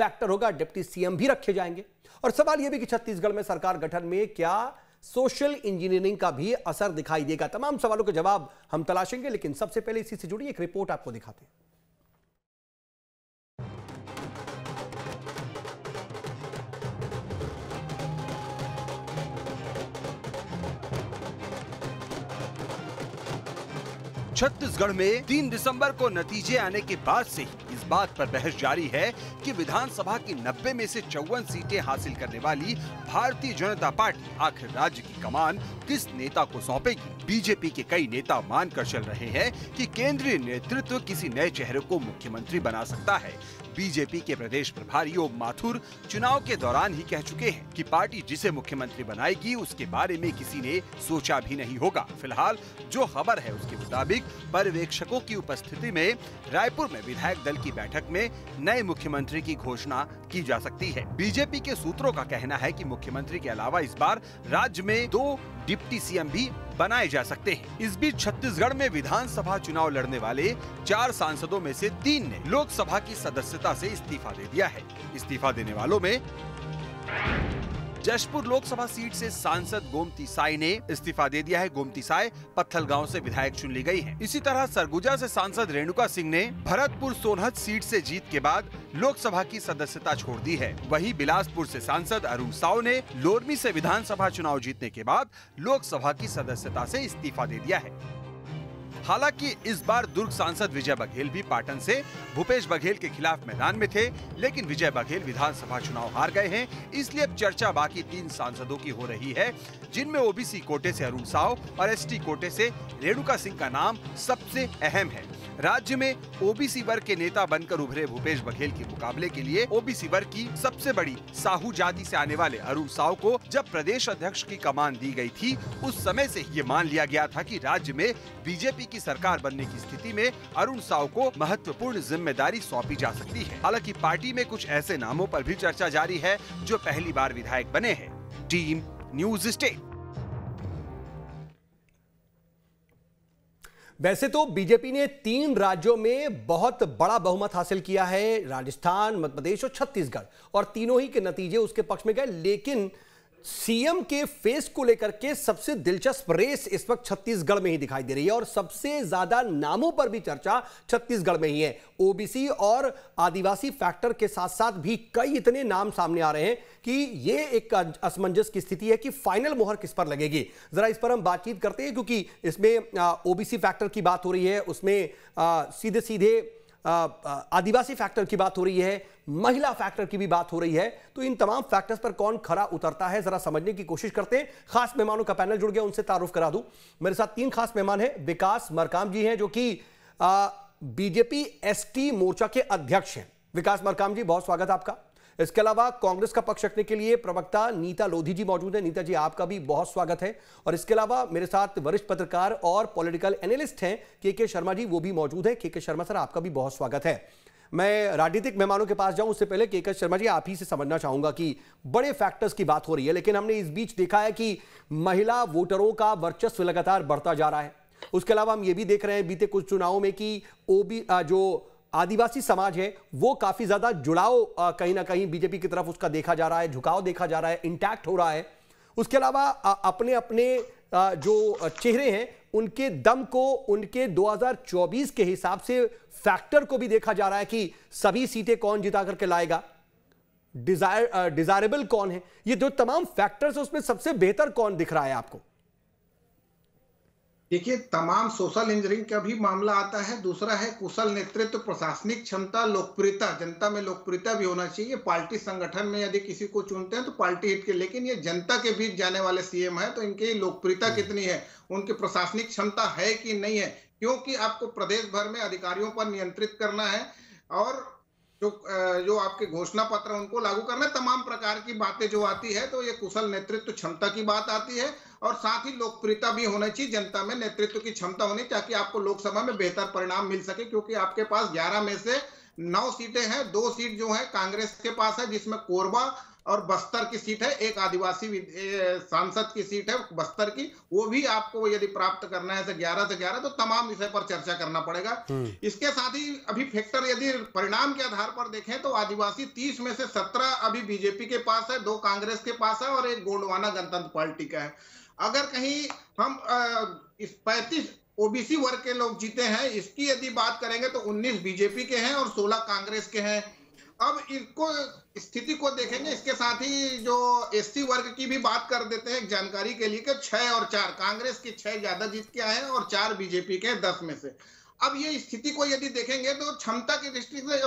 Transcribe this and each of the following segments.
Factor होगा, deputy CM भी रखे जाएँगे। और सवाल यह भी कि छत्तीसगढ़ में सरकार गठन में क्या सोशल इंजीनियरिंग का भी असर दिखाई देगा? तमाम सवालों के जवाब हम तलाशेंगे, लेकिन सबसे पहले इसी से जुड़ी एक रिपोर्ट आपको दिखाते हैं। छत्तीसगढ़ में 3 दिसंबर को नतीजे आने के बाद से बात पर बहस जारी है कि विधानसभा की 90 में से चौवन सीटें हासिल करने वाली भारतीय जनता पार्टी आखिर राज्य की कमान किस नेता को सौंपेगी? बीजेपी के कई नेता मानकर चल रहे हैं कि केंद्रीय नेतृत्व किसी नए चेहरे को मुख्यमंत्री बना सकता है। बीजेपी के प्रदेश प्रभारी ओम माथुर चुनाव के दौरान ही कह चुके हैं कि पार्टी जिसे मुख्यमंत्री बनाएगी, उसके बारे में किसी ने सोचा भी नहीं होगा। फ़िलहाल जो खबर है उसके मुताबिक पर्यवेक्षकों की उपस्थिति में रायपुर में विधायक दल की बैठक में नए मुख्यमंत्री की घोषणा की जा सकती है। बीजेपी के सूत्रों का कहना है कि मुख्यमंत्री के अलावा इस बार राज्य में दो डिप्टी सीएम भी बनाए जा सकते हैं। इस बीच छत्तीसगढ़ में विधानसभा चुनाव लड़ने वाले चार सांसदों में से तीन ने लोकसभा की सदस्यता से इस्तीफा दे दिया है। इस्तीफा देने वालों में जशपुर लोकसभा सीट से सांसद गोमती साई ने इस्तीफा दे दिया है। गोमती साई पत्थल गाँव से विधायक चुन ली गई हैं। इसी तरह सरगुजा से सांसद रेणुका सिंह ने भरतपुर सोनहत सीट से जीत के बाद लोकसभा की सदस्यता छोड़ दी है। वहीं बिलासपुर से सांसद अरुण साव ने लोरमी से विधानसभा चुनाव जीतने के बाद लोकसभा की सदस्यता से इस्तीफा दे दिया है। हालाँकि इस बार दुर्ग सांसद विजय बघेल भी पाटन से भूपेश बघेल के खिलाफ मैदान में थे, लेकिन विजय बघेल विधानसभा चुनाव हार गए हैं, इसलिए अब चर्चा बाकी तीन सांसदों की हो रही है, जिनमें ओबीसी कोटे से अरुण साव और एसटी कोटे से रेणुका सिंह का नाम सबसे अहम है। राज्य में ओबीसी वर्ग के नेता बनकर उभरे भूपेश बघेल के मुकाबले के लिए ओबीसी वर्ग की सबसे बड़ी साहू जाति से आने वाले अरुण साव को जब प्रदेश अध्यक्ष की कमान दी गई थी, उस समय से ये मान लिया गया था कि राज्य में बीजेपी की सरकार बनने की स्थिति में अरुण साव को महत्वपूर्ण ज़िम्मेदारी सौंपी जा सकती है। हालाँकि पार्टी में कुछ ऐसे नामों पर भी चर्चा जारी है, जो पहली बार विधायक बने हैं। Team, news state. वैसे तो बीजेपी ने तीन राज्यों में बहुत बड़ा बहुमत हासिल किया है, राजस्थान, मध्य प्रदेश और छत्तीसगढ़। और तीनों ही के नतीजे उसके पक्ष में गए, लेकिन सीएम के फेस को लेकर के सबसे दिलचस्प रेस इस वक्त छत्तीसगढ़ में ही दिखाई दे रही है और सबसे ज़्यादा नामों पर भी चर्चा छत्तीसगढ़ में ही है। ओबीसी और आदिवासी फैक्टर के साथ साथ भी कई इतने नाम सामने आ रहे हैं कि ये एक असमंजस की स्थिति है कि फाइनल मोहर किस पर लगेगी। जरा इस पर हम बातचीत करते हैं क्योंकि इसमें ओबीसी फैक्टर की बात हो रही है, उसमें सीधे सीधे आदिवासी फैक्टर की बात हो रही है, महिला फैक्टर की भी बात हो रही है तो इन तमाम फैक्टर्स पर कौन खरा उतरता है, जरा समझने की कोशिश करते हैं। खास मेहमानों का पैनल जुड़ गया, उनसे तारुफ करा दूँ। मेरे साथ तीन खास मेहमान हैं, विकास मरकाम जी हैं, जो कि बीजेपी एसटी मोर्चा के अध्यक्ष हैं। विकास मरकाम जी, बहुत स्वागत आपका। इसके अलावा कांग्रेस का पक्ष रखने के लिए प्रवक्ता नीता लोधी जी मौजूद है। नीता जी, आपका भी बहुत स्वागत है। और इसके अलावा मेरे साथ वरिष्ठ पत्रकार और पॉलिटिकल एनालिस्ट हैं के के शर्मा जी, वो भी मौजूद है। के के शर्मा सर, आपका भी बहुत स्वागत है। मैं राजनीतिक मेहमानों के पास जाऊँ, उससे पहले के के शर्मा जी, आप ही से समझना चाहूँगा कि बड़े फैक्टर्स की बात हो रही है, लेकिन हमने इस बीच देखा है कि महिला वोटरों का वर्चस्व लगातार बढ़ता जा रहा है। उसके अलावा हम ये भी देख रहे हैं, बीते कुछ चुनावों में कि ओबी जो आदिवासी समाज है, वो काफ़ी ज़्यादा जुड़ाव कहीं ना कहीं बीजेपी की तरफ़ उसका देखा जा रहा है, झुकाव देखा जा रहा है इंटैक्ट हो रहा है। उसके अलावा अपने अपने जो चेहरे हैं, उनके दम को, उनके 2024 के हिसाब से फैक्टर को भी देखा जा रहा है कि सभी सीटें कौन जिता करके लाएगा। डिज़ायर डिजायरेबल कौन है? ये जो तमाम फैक्टर्स है, उसमें सबसे बेहतर कौन दिख रहा है आपको? देखिए तमाम सोशल इंजीनियरिंग का भी मामला आता है। दूसरा है कुशल नेतृत्व प्रशासनिक क्षमता लोकप्रियता। जनता में लोकप्रियता भी होना चाहिए। पार्टी संगठन में यदि किसी को चुनते हैं तो पार्टी हिट के लेकिन ये जनता के बीच जाने वाले सीएम है तो इनकी लोकप्रियता हम्म। कितनी है? उनकी प्रशासनिक क्षमता है कि नहीं है? क्योंकि आपको प्रदेश भर में अधिकारियों पर नियंत्रित करना है और जो जो आपके घोषणा पत्र उनको लागू करना तमाम प्रकार की बातें जो आती है तो ये कुशल नेतृत्व क्षमता की बात आती है। और साथ ही लोकप्रियता भी होनी चाहिए जनता में नेतृत्व की क्षमता होनी ताकि आपको लोकसभा में बेहतर परिणाम मिल सके क्योंकि आपके पास ग्यारह में से नौ सीटें हैं दो सीट जो है कांग्रेस के पास है जिसमें कोरबा और बस्तर की सीट है एक आदिवासी सांसद की सीट है बस्तर की वो भी आपको यदि प्राप्त करना है ग्यारह से ग्यारह तो तमाम विषय पर चर्चा करना पड़ेगा हम्म। इसके साथ ही अभी फैक्टर यदि परिणाम के आधार पर देखें तो आदिवासी तीस में से सत्रह अभी बीजेपी के पास है दो कांग्रेस के पास है और एक गोंडवाना गणतंत्र पार्टी का है अगर कहीं हम पैंतीस ओबीसी वर्ग के लोग जीते हैं, इसकी यदि बात करेंगे तो 19 बीजेपी के हैं और 16 कांग्रेस के हैं। अब इनको, स्थिति को देखेंगे, इसके साथ ही जो एससी वर्ग की भी बात कर देते हैं, जानकारी के लिए कि छह और चार, कांग्रेस के छह ज़्यादा जीत के आए और चार बीजेपी के दस में से। अब ये स्थिति को यदि देखेंगे तो क्षमता की दृष्टि से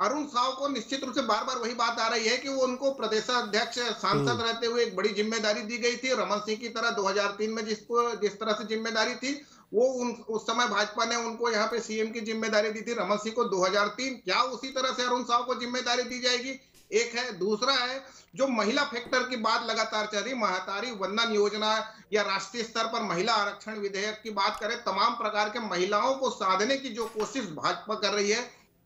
अरुण साव को निश्चित रूप से बार बार वही बात आ रही है कि वो उनको प्रदेशाध्यक्ष सांसद हम्म। रहते हुए एक बड़ी ज़िम्मेदारी दी गई थी रमन सिंह की तरह 2003 में जिसको जिस तरह से ज़िम्मेदारी थी वो उन उस समय भाजपा ने उनको यहाँ पे सीएम की ज़िम्मेदारी दी थी रमन सिंह को 2003 क्या उसी तरह से अरुण साव को ज़िम्मेदारी दी जाएगी? एक है। दूसरा है जो महिला फैक्टर की बात लगातार चल रही महतारी वंदन योजना या राष्ट्रीय स्तर पर महिला आरक्षण विधेयक की बात करें तमाम प्रकार के महिलाओं को साधने की जो कोशिश भाजपा कर रही है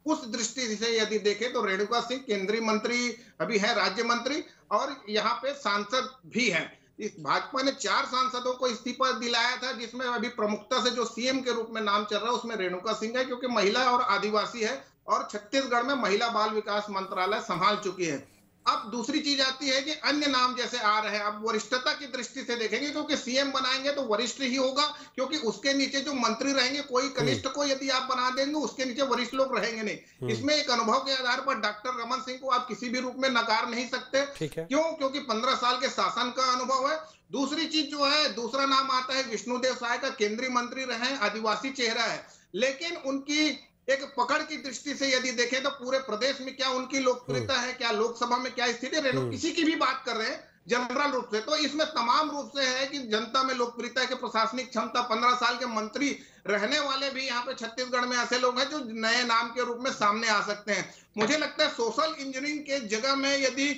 उस दृष्टि से यदि देखें तो रेणुका सिंह केंद्रीय मंत्री, अभी है राज्य मंत्री, और यहाँ पे सांसद भी हैं। इस भाजपा ने चार सांसदों को इस्तीफा दिलाया था, जिसमें अभी प्रमुखता से जो सीएम के रूप में नाम चल रहा है, उसमें रेणुका सिंह है, क्योंकि महिला और आदिवासी है, और छत्तीसगढ़ में महिला बाल विकास मंत्रालय संभाल चुकी है। अब दूसरी चीज़ आती है कि अन्य नाम जैसे आ रहे हैं अब वरिष्ठता की दृष्टि से देखेंगे क्योंकि सीएम बनाएँगे तो वरिष्ठ ही होगा क्योंकि उसके नीचे जो मंत्री रहेंगे कोई हम्म। कनिष्ठ को यदि आप बना देंगे उसके नीचे वरिष्ठ लोग रहेंगे नहीं। हम्म। इसमें एक अनुभव के आधार पर डॉक्टर रमन सिंह को आप किसी भी रूप में नकार नहीं सकते। क्यों? क्योंकि पंद्रह साल के शासन का अनुभव है। दूसरी चीज़ जो है दूसरा नाम आता है विष्णुदेव साय का केंद्रीय मंत्री रहे आदिवासी चेहरा है। लेकिन उनकी एक पकड़ की दृष्टि से यदि देखें तो पूरे प्रदेश में क्या उनकी लोकप्रियता है क्या लोकसभा में क्या स्थिति है? हम्म। किसी की भी बात कर रहे हैं जनरल रूप से। तो इसमें तमाम रूप से है कि जनता में लोकप्रियता के प्रशासनिक क्षमता पंद्रह साल के मंत्री रहने वाले भी यहाँ पे छत्तीसगढ़ में ऐसे लोग हैं जो नए नाम के रूप में सामने आ सकते हैं। मुझे लगता है सोशल इंजीनियरिंग के जगह में यदि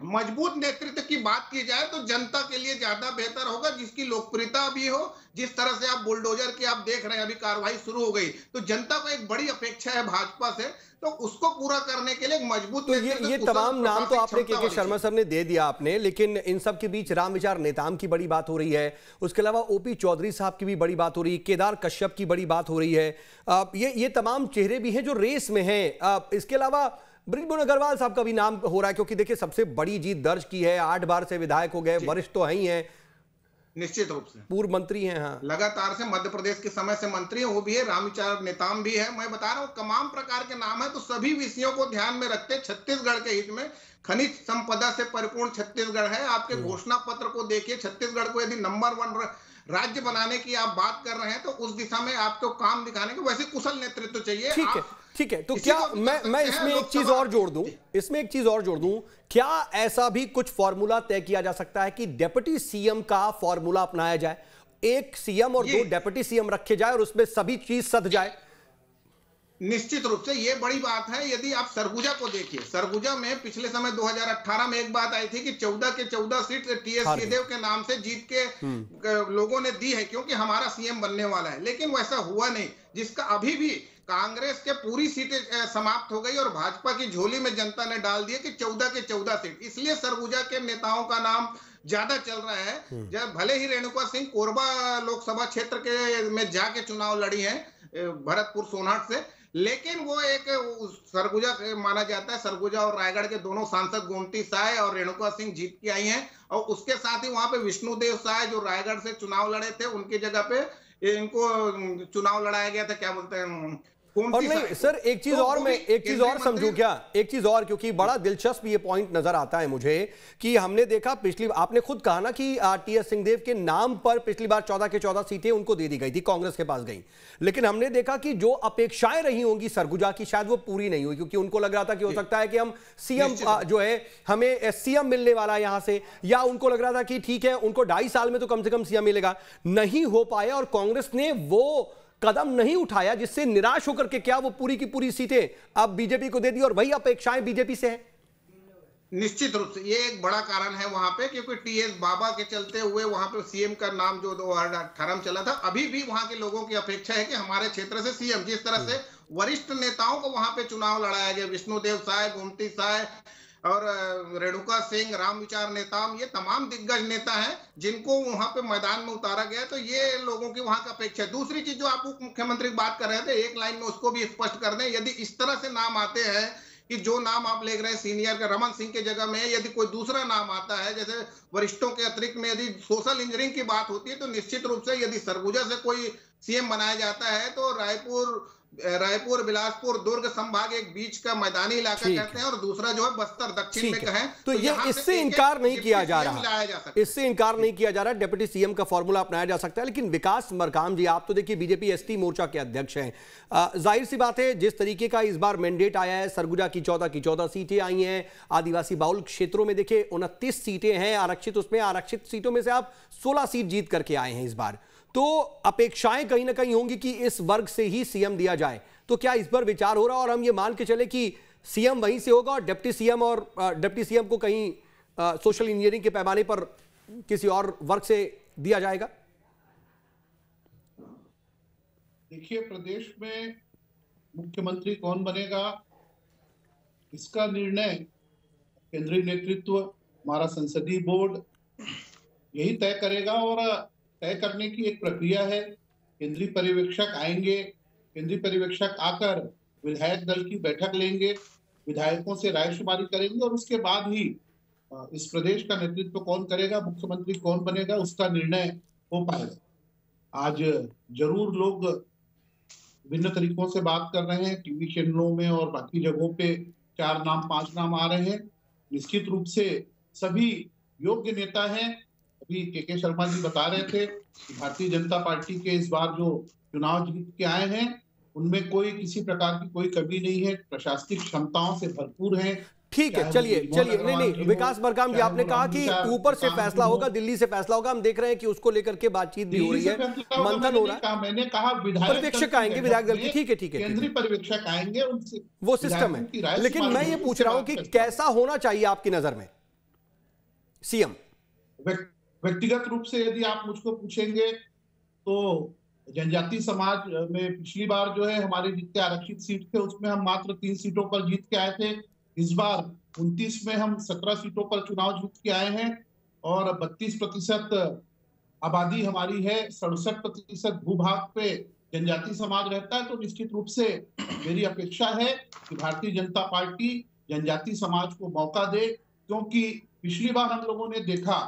मज़बूत नेतृत्व की बात की जाए तो जनता के लिए ज़्यादा बेहतर होगा जिसकी लोकप्रियता भी हो जिस तरह से आप बुलडोजर की आप देख रहे हैं अभी कार्रवाई शुरू हो गई। तो जनता को एक बड़ी अपेक्षा है भाजपा से तो उसको पूरा करने के लिए मज़बूत तो ये ये तमाम नाम तो आपने के, के शर्मा सर ने दे दिया आपने लेकिन इन सब के बीच राम विचार नेताम की बड़ी बात हो रही है। उसके अलावा ओपी चौधरी साहब की भी बड़ी बात हो रही है केदार कश्यप की बड़ी बात हो रही है। ये ये तमाम चेहरे भी हैं जो रेस में हैं। इसके अलावा ब्रिजमोहन अग्रवाल साहब का भी नाम हो रहा है क्योंकि देखिए सबसे बड़ी जीत दर्ज की है आठ बार से विधायक हो गए वरिष्ठ तो है ही है। निश्चित रूप से। पूर्व मंत्री हैं हाँ। लगातार से मध्य प्रदेश के समय से मंत्री है वो भी है रामविचार नेताम भी है। मैं बता रहा हूँ तमाम प्रकार के नाम है तो सभी विषयों को ध्यान में रखते छत्तीसगढ़ के हित में खनिज संपदा से परिपूर्ण छत्तीसगढ़ है। आपके हम्म। घोषणा पत्र को देखिए छत्तीसगढ़ को यदि नंबर वन राज्य बनाने की आप बात कर रहे हैं तो उस दिशा में आपको काम दिखाने के वैसे कुशल नेतृत्व चाहिए। ठीक है। ठीक है तो क्या मैं मैं इसमें एक चीज़ और जोड़ दूँ इसमें एक चीज़ और जोड़ दूँ क्या ऐसा भी कुछ फॉर्मूला तय किया जा सकता है कि डेप्यूटी सीएम का फॉर्मूला अपनाया जाए? एक सीएम और दो डेप्यूटी सीएम रखे जाए और उसमें सभी चीज़ सद जाए। निश्चित रूप से ये बड़ी बात है यदि आप सरगुजा को देखिए सरगुजा में पिछले समय 2018 में एक बात आई थी कि 14 के 14 सीट टीएस सिंहदेव के नाम से जीत के हम्म। लोगों ने दी है क्योंकि हमारा सीएम बनने वाला है। लेकिन वैसा हुआ नहीं जिसका अभी भी कांग्रेस के पूरी सीटें समाप्त हो गई और भाजपा की झोली में जनता ने डाल दिया कि चौदह के चौदह सीट। इसलिए सरगुजा के नेताओं का नाम ज़्यादा चल रहा है। हम्म। जब भले ही रेणुका सिंह कोरबा लोकसभा क्षेत्र के में जाके चुनाव लड़ी है भरतपुर सोनाट से लेकिन वो एक सरगुजा माना जाता है। सरगुजा और रायगढ़ के दोनों सांसद गोमती साय और रेणुका सिंह जीत के आई हैं। और उसके साथ ही वहाँ पे विष्णुदेव साय जो रायगढ़ से चुनाव लड़े थे उनकी जगह पे इनको चुनाव लड़ाया गया था। क्या बोलते हैं और नहीं सर एक चीज़ तो और मैं एक चीज़ और समझू क्या? एक चीज़ और क्योंकि बड़ा दिलचस्प ये पॉइंट नज़र आता है मुझे कि हमने देखा पिछली आपने खुद कहा ना कि टी एस सिंहदेव के नाम पर पिछली बार चौदह के चौदह सीटें उनको दे दी गई थी कांग्रेस के पास गई। लेकिन हमने देखा कि जो अपेक्षाएँ रही होंगी सरगुजा की शायद वो पूरी नहीं हुई क्योंकि उनको लग रहा था कि हो सकता है कि हम सीएम जो है हमें सीएम मिलने वाला है यहाँ से या उनको लग रहा था कि ठीक है उनको ढाई साल में तो कम से कम सीएम मिलेगा। नहीं हो पाया और कांग्रेस ने वो कदम नहीं उठाया जिससे निराश होकर के क्या वो पूरी की पूरी सीटें अब बीजेपी को दे दी और वही अपेक्षाएँ बीजेपी से है? निश्चित रूप से। ये एक बड़ा कारण है वहाँ पे, क्योंकि टीएस बाबा के चलते हुए वहाँ पे सीएम का नाम जो दो हज़ार चला था, अभी भी वहाँ के लोगों की अपेक्षा है कि हमारे क्षेत्र से सीएम, जिस तरह से वरिष्ठ नेताओं को वहाँ पे चुनाव लड़ाया गया, विष्णुदेव साय, गोमती साय और रेणुका सिंह, राम विचार नेताम, ये तमाम दिग्गज नेता हैं, जिनको वहाँ पे मैदान में उतारा गया तो ये लोगों की वहाँ का अपेक्षा है। दूसरी चीज़ जो आप मुख्यमंत्री बात कर रहे थे, एक लाइन में उसको भी स्पष्ट कर दें, यदि इस तरह से नाम आते हैं कि जो नाम आप ले रहे हैं, सीनियर का, रमन सिंह के जगह में, यदि कोई दूसरा नाम आता है, जैसे वरिष्ठों के अतिरिक्त में यदि सोशल इंजीनियरिंग की बात होती है तो निश्चित रूप से यदि सरगुजा से कोई सीएम बनाया जाता है तो रायपुर रायपुर बिलासपुर दुर्ग संभाग एक बीच का मैदानी इलाका कहते हैं। और दूसरा जो है बस्तर दक्षिण में कहें तो, तो ये इससे इनकार नहीं किया जा रहा। इससे इनकार नहीं किया जा रहा। डिप्टी सीएम का फॉर्मूला अपनाया जा सकता है लेकिन विकास मरकाम जी आप तो देखिए बीजेपी एसटी मोर्चा के अध्यक्ष हैं। ज़ाहिर सी बात है जिस तरीके का इस बार मैंडेट आया है सरगुजा की चौदह की चौदह सीटें आई हैं आदिवासी बाउल क्षेत्रों में देखिए उनतीस सीटें हैं आरक्षित उसमें आरक्षित सीटों में से आप सोलह सीट जीत करके आए हैं इस बार। तो अपेक्षाएँ कहीं ना कहीं होंगी कि इस वर्ग से ही सीएम दिया जाए। तो क्या इस पर विचार हो रहा और हम ये मान के चले कि सीएम वहीं से होगा और डिप्टी सीएम और डिप्टी सीएम को कहीं सोशल इंजीनियरिंग के पैमाने पर किसी और वर्ग से दिया जाएगा? देखिए, प्रदेश में मुख्यमंत्री कौन बनेगा? इसका निर्णय केंद्रीय नेतृत्व, हमारा संसदीय बोर्ड यही तय करेगा और तय करने की एक प्रक्रिया है। केंद्रीय पर्यवेक्षक आएँगे, केंद्रीय पर्यवेक्षक आकर विधायक दल की बैठक लेंगे, विधायकों से राय शुमारी करेंगे और उसके बाद ही इस प्रदेश का नेतृत्व तो कौन करेगा, मुख्यमंत्री कौन बनेगा, उसका निर्णय हो पाएगा। आज ज़रूर लोग भिन्न तरीकों से बात कर रहे हैं, टीवी चैनलों में और बाकी जगहों पे चार नाम, पाँच नाम आ रहे हैं। निश्चित रूप से सभी योग्य नेता हैं अभी के के शर्मा जी बता रहे थे कि भारतीय जनता पार्टी के इस बार जो चुनाव जीत के आए हैं उनमें कोई किसी प्रकार की कोई कमी नहीं है। प्रशासनिक क्षमताओं से भरपूर है। ठीक है चलिए चलिए नहीं नहीं विकास बरकाम जी आपने कहा कि ऊपर से फैसला होगा दिल्ली से फैसला होगा हम देख रहे हैं कि उसको लेकर के बातचीत भी हो रही है मंथन हो रहा है। मैंने कहा पर्यवेक्षक आएँगे विधायक दल की ठीक है ठीक है केंद्रीय पर्यवेक्षक आएँगे उनसे वो सिस्टम है लेकिन मैं ये पूछ रहा हूँ कि कैसा होना चाहिए आपकी नज़र में? सीएम। व्यक्तिगत रूप से यदि आप मुझको पूछेंगे तो जनजाति समाज में पिछली बार जो है हमारे जितने आरक्षित सीट थे, उसमें हम मात्र तीन सीटों पर जीत के आए थे। इस बार उनतीस में हम सत्रह सीटों पर चुनाव जीत के आए हैं और बत्तीस प्रतिशत आबादी हमारी है, सड़सठ प्रतिशत भूभाग पे जनजाति समाज रहता है तो निश्चित रूप से मेरी अपेक्षा है कि भारतीय जनता पार्टी जनजाति समाज को मौका दे, क्योंकि पिछली बार हम लोगों ने देखा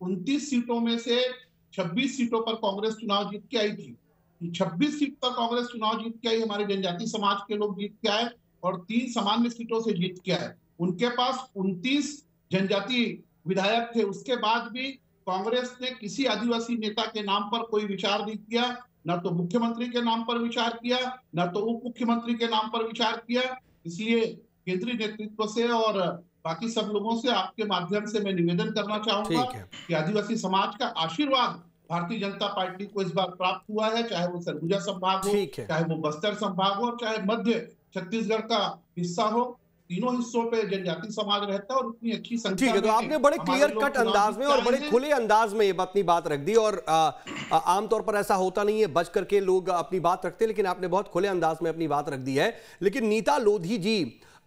उनतीस सीटों में से 26 सीटों पर कांग्रेस चुनाव जीत के आई थी। 26 सीट पर कांग्रेस चुनाव जीत के आई, हमारे जनजाति समाज के लोग जीत के आए और तीन सामान्य सीटों से जीत के आए। उनके पास 29 जनजाति विधायक थे। उसके बाद भी कांग्रेस ने किसी आदिवासी नेता के नाम पर कोई विचार नहीं किया, न तो मुख्यमंत्री के नाम पर विचार किया, न तो उप मुख्यमंत्री के नाम पर विचार किया। इसलिए केंद्रीय नेतृत्व से और बाकी सब लोगों से आपके माध्यम से मैं निवेदन करना चाहूँगा कि आदिवासी समाज का आशीर्वाद भारतीय जनता पार्टी को इस बार प्राप्त हुआ है चाहे वो सरगुजा संभाग हो चाहे वो बस्तर संभाग हो चाहे मध्य छत्तीसगढ़ का हिस्सा हो तीनों हिस्सों पे जनजाति समाज रहता है और उतनी अच्छी संख्या ठीक है तो आपने बड़े क्लियर कट अंदाज में और बड़े खुले अंदाज में ये अपनी बात रख दी और आमतौर पर ऐसा होता नहीं है बच करके लोग अपनी बात रखते लेकिन आपने बहुत खुले अंदाज में अपनी बात रख दी है। लेकिन नीता लोधी जी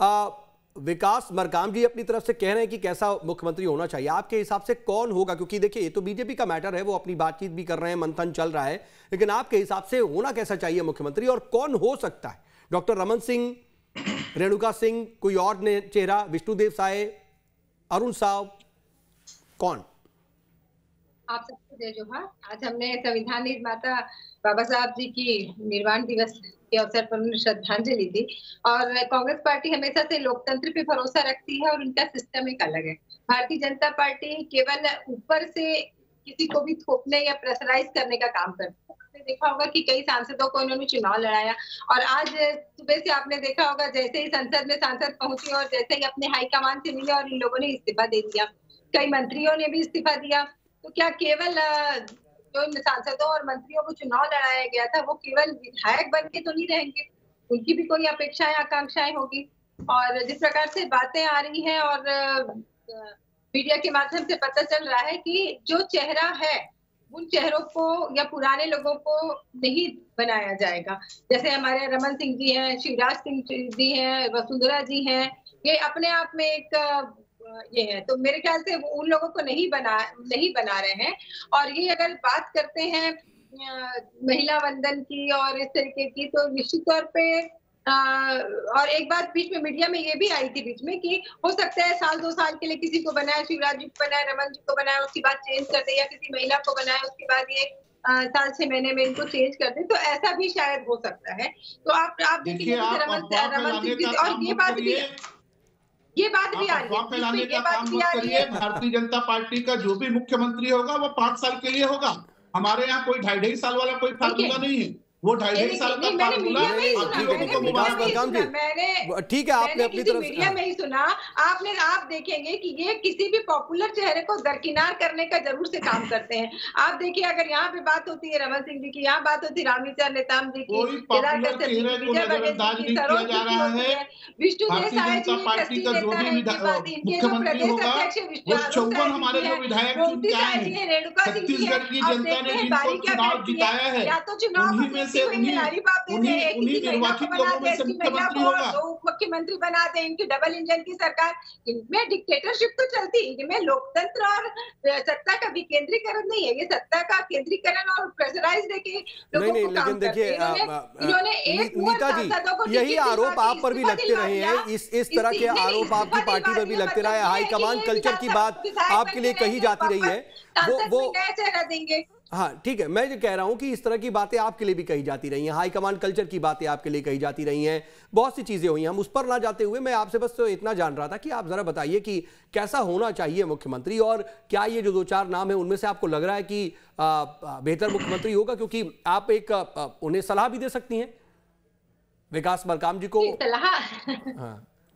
आ, विकास मरकाम जी अपनी तरफ़ से कह रहे हैं कि कैसा मुख्यमंत्री होना चाहिए। आपके हिसाब से कौन होगा? क्योंकि देखिए, ये तो बीजेपी का मैटर है, वो अपनी बातचीत भी कर रहे हैं, मंथन चल रहा है। लेकिन आपके हिसाब से होना कैसा चाहिए मुख्यमंत्री? और कौन हो सकता है? डॉक्टर रमन सिंह, रेणुका सिंह, कोई और ने चेहरा? विष्णुदेव साय, अरुण साहब कौन? आप सबको जय जोहार। आज हमने संविधान निर्माता बाबा साहब जी की निर्वाण दिवस के अवसर पर उन्होंने श्रद्धांजलि दी। और कांग्रेस पार्टी हमेशा से लोकतंत्र पे भरोसा रखती है और उनका सिस्टम एक अलग है। भारतीय जनता पार्टी केवल ऊपर से किसी को भी थोपने या प्रेशराइज करने का काम करती है। देखा होगा कि कई सांसदों को इन्होंने चुनाव लड़ाया और आज सुबह से आपने देखा होगा जैसे ही संसद में सांसद पहुँचे और जैसे ही अपने हाईकमान से मिले और इन लोगों ने इस्तीफा दे दिया। कई मंत्रियों ने भी इस्तीफा दिया। तो क्या केवल जो इन सांसदों और मंत्रियों को चुनाव लड़ाया गया था, वो केवल विधायक बन के तो नहीं रहेंगे। उनकी भी कोई अपेक्षाएँ, आकांक्षाएँ होगी। और जिस प्रकार से बातें आ रही हैं और मीडिया के माध्यम से पता चल रहा है कि जो चेहरा है, उन चेहरों को या पुराने लोगों को नहीं बनाया जाएगा। जैसे हमारे रमन सिंह जी हैं, शिवराज सिंह जी हैं, वसुंधरा जी हैं, ये अपने आप में एक ये है। तो मेरे ख्याल से उन लोगों को नहीं बना नहीं बना रहे हैं। और ये अगर बात करते हैं महिला वंदन की और इस तरीके की तो निश्चित तौर पे आ, और एक बात बीच में मीडिया में ये भी आई थी बीच में कि हो सकता है साल दो साल के लिए किसी को बनाया शिवराज जी को बनाया रमन जी को बनाया उसके बाद चेंज कर दे या किसी महिला को बनाया उसके बाद ये साल छह महीने में इनको चेंज कर दे तो ऐसा भी शायद हो सकता है। तो आप आप देखिए रमन रमन जी और ये बात भी ये बात भी आ रही है। फैलाने का काम रही करिए। भारतीय जनता पार्टी का जो भी मुख्यमंत्री होगा वो पाँच साल के लिए होगा। हमारे यहाँ कोई ढाई ढाई साल वाला कोई फार्मूला नहीं है। वो ढाई ढाई साल का फार्मूला ठीक है आपने अपनी तरफ़ मीडिया में ही सुना आपने आप देखेंगे कि ये किसी भी पॉपुलर चेहरे को दरकिनार करने का ज़रूर से काम करते हैं। आप देखिए अगर यहाँ पे बात होती है रमन सिंह जी की यहाँ बात होती है रामेश्वर नेताम जी की विष्णु देसाई जी पार्टी का जो भी मुख्यमंत्री होगा वो चौवन हमारे जो विधायक चुन के छत्तीसगढ़ की जनता ने जिनको चुनाव जिताया है या तो चुनाव लोगों मुख्यमंत्री बना दे इनकी डबल इंजन की सरकार। इनमें डिक्टेटरशिप तो चलती इनमें लोकतंत्र और सत्ता का विकेंद्रीकरण नहीं है ये सत्ता का केंद्रीकरण और प्रेशराइज देके लेकिन देखिए इन्होंने एक नीता जी यही आरोप आप पर भी लगते रहे हैं। इस इस तरह के आरोप आपकी पार्टी पर भी लगते रहे हाईकमान कल्चर की बात आपके लिए कही जाती रही है। वो वो देंगे? हाँ ठीक है मैं जो कह रहा हूँ कि इस तरह की बातें आपके लिए भी कही जाती रही हैं हाईकमान कल्चर की बातें आपके लिए कही जाती रही हैं बहुत सी चीज़ें हुई हम उस पर ना जाते हुए मैं आपसे बस तो इतना जान रहा था कि आप ज़रा बताइए कि कैसा होना चाहिए मुख्यमंत्री और क्या ये जो दो चार नाम है उनमें से आपको लग रहा है कि बेहतर मुख्यमंत्री होगा? क्योंकि आप एक आ, उन्हें सलाह भी दे सकती हैं। विकास मरकाम जी को सलाह। हाँ।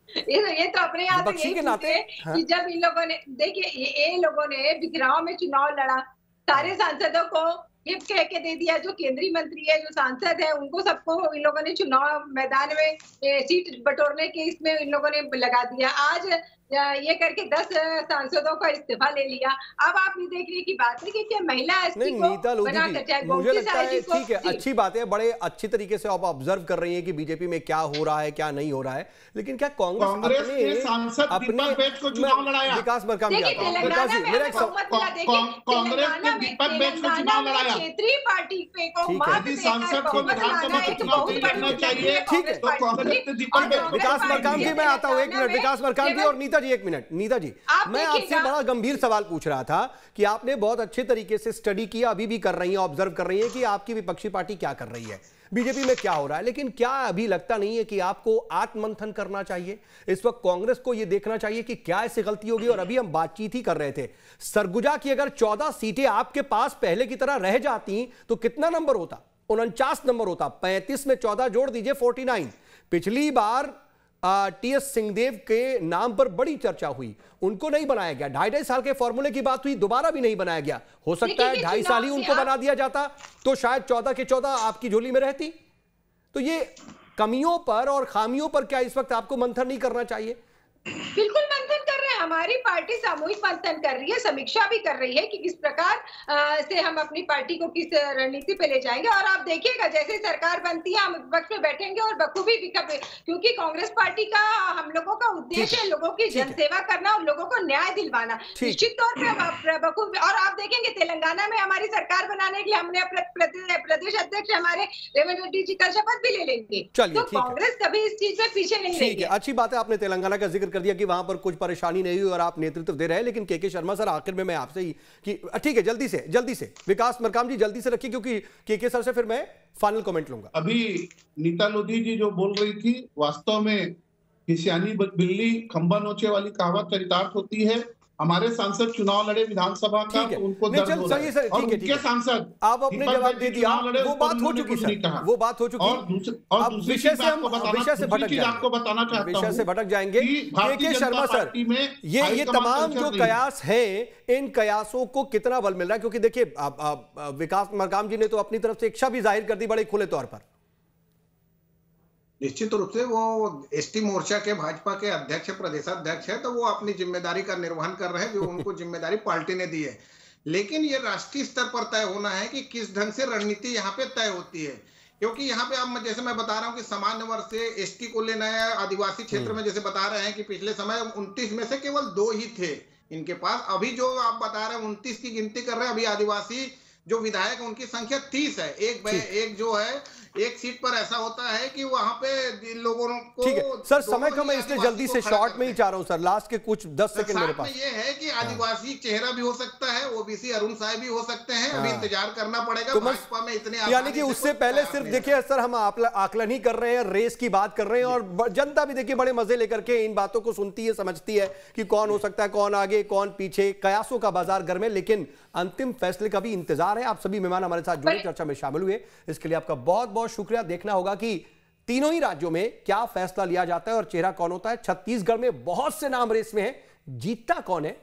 ये तो ये तो अपने यहाँ के नाते हाँ। कि जब इन लोगों ने देखिए ये लोगों ने बिखराव में चुनाव लड़ा सारे सांसदों को गिफ्ट कह के दे दिया, जो केंद्रीय मंत्री है, जो सांसद है, उनको सबको इन लोगों ने चुनाव मैदान में सीट बटोरने के इसमें इन लोगों ने लगा दिया। आज ये करके दस सांसदों का इस्तीफा ले लिया। अब आप ये देखने की बात है कि क्या महिला नहीं नीता लोधी मुझे लगता है ठीक है अच्छी बात है बड़े अच्छी तरीके से आप ऑब्ज़र्व कर रही हैं कि बीजेपी में क्या हो रहा है क्या नहीं हो रहा है। लेकिन क्या कांग्रेस अपने अपने विकास मरकाम विकास जी मेरा कांग्रेस ने दीपक को क्षेत्रीय पार्टी पे को सांसद को विधानसभा चुनाव लड़ना चाहिए ठीक है। विकास जी मैं आता हूँ एक मिनट। विकास मरकाम जी और नीता नीता जी एक मिनट नीता जी। मैं आपसे बड़ा गंभीर सवाल पूछ रहा था कि आपने बहुत अच्छे तरीके से स्टडी किया अभी भी कर रही है ऑब्ज़र्व कर रही है कि आपकी विपक्षी पार्टी क्या कर रही है। बीजेपी में क्या हो रहा है? लेकिन क्या अभी लगता नहीं है कि आपको आत्मंथन करना चाहिए? इस वक्त कांग्रेस को यह देखना चाहिए कि क्या ऐसी गलती होगी और अभी हम बातचीत ही कर रहे थे। सरगुजा की अगर चौदह सीटें आपके पास पहले की तरह रह जाती तो कितना नंबर होता? उनचास नंबर होता। पैंतीस में चौदह जोड़ दीजिए फोर्टी नाइन। पिछली बार टी एस सिंहदेव के नाम पर बड़ी चर्चा हुई। उनको नहीं बनाया गया। ढाई ढाई साल के फॉर्मूले की बात हुई दोबारा भी नहीं बनाया गया। हो सकता है ढाई साल ही उनको बना दिया जाता तो शायद चौदह के चौदह आपकी झोली में रहती। तो ये कमियों पर और खामियों पर क्या इस वक्त आपको मंथन नहीं करना चाहिए? बिल्कुल मंथन कर रहे हैं। हमारी पार्टी सामूहिक मंथन कर रही है समीक्षा भी कर रही है कि किस प्रकार से हम अपनी पार्टी को किस रणनीति पे ले जाएँगे। और आप देखिएगा जैसे सरकार बनती है हम वक्त में बैठेंगे और बखूबी क्योंकि कांग्रेस पार्टी का हम लोगों का उद्देश्य है। लोगों की जनसेवा करना और लोगों को न्याय दिलवाना। निश्चित तौर पर बखूबी और आप देखेंगे तेलंगाना में हमारी सरकार बनाने के लिए हमने प्रदेश अध्यक्ष हमारे रेवंत रेड्डी जी का शपथ भी ले लेंगे। तो कांग्रेस कभी इस चीज़ में पीछे नहीं अच्छी बात है आपने तेलंगाना का ज़िक्र कर दिया कि वहाँ पर कुछ परेशानी नहीं हुई और आप नेतृत्व दे रहे हैं। लेकिन के के शर्मा सर, आखिर में मैं आपसे ही कि ठीक है, जल्दी से जल्दी से। विकास मरकाम जी, जल्दी से रखिए, क्योंकि के के सर से फिर मैं फाइनल कमेंट लूँगा। अभी नीता लोधी जी जो बोल रही थी, वास्तव में बिल्ली खंबा नोचे वाली कहावत चरितार्थ होती है। हमारे सांसद चुनाव लड़े विधानसभा का तो उनको दर्द हो रहा है। और उनके सांसद आप अपने जवाब दे दिया। वो बात हो चुकी सर वो बात हो चुकी और और विषय से हम विषय से भटक आपको बताना चाहता हूँ विषय से भटक जाएँगे। के शर्मा सर ये ये तमाम जो कयास है इन कयासों को कितना बल मिल रहा है? क्योंकि देखिए विकास मरकाम जी ने तो अपनी तरफ़ से इच्छा भी ज़ाहिर कर दी बड़े खुले तौर पर। निश्चित रूप से वो एसटी मोर्चा के भाजपा के अध्यक्ष प्रदेशाध्यक्ष है तो वो अपनी ज़िम्मेदारी का निर्वहन कर रहे हैं जो उनको ज़िम्मेदारी पार्टी ने दी है। लेकिन ये राष्ट्रीय स्तर पर तय होना है कि किस ढंग से रणनीति यहाँ पे तय होती है। क्योंकि यहाँ पे अब जैसे मैं बता रहा हूँ कि सामान्य वर्ग से एसटी को लेना है आदिवासी क्षेत्र हम्म। में जैसे बता रहे हैं कि पिछले समय उनतीस में से केवल दो ही थे इनके पास। अभी जो आप बता रहे हैं उनतीस की गिनती कर रहे हैं अभी आदिवासी जो विधायक उनकी संख्या तीस है। एक एक जो है एक सीट पर ऐसा होता है कि वहाँ पे लोगों को ठीक है। सर समय ही कम है इसलिए जल्दी से शॉर्ट में ही चाह रहा हूँ सर। लास्ट के कुछ दस सेकंड मेरे पास। ये है कि आदिवासी चेहरा भी हो सकता है ओबीसी अरुण साय भी हो सकते हैं। अभी हाँ। इंतज़ार करना पड़ेगा तो भाजपा में इतने यानी कि उससे पहले सिर्फ़ देखिए सर हम आकलन ही कर रहे हैं रेस की बात कर रहे हैं और जनता भी देखिए बड़े मज़े लेकर के इन बातों को सुनती है समझती है कि कौन हो सकता है कौन आगे कौन पीछे कयासों का बाज़ार घर में। लेकिन अंतिम फैसले का भी इंतज़ार है। आप सभी मेहमान हमारे साथ जुड़े चर्चा में शामिल हुए। इसके लिए आपका बहुत बहुत बहुत शुक्रिया। देखना होगा कि तीनों ही राज्यों में क्या फैसला लिया जाता है और चेहरा कौन होता है। छत्तीसगढ़ में बहुत से नाम रेस में है। जीतता कौन है?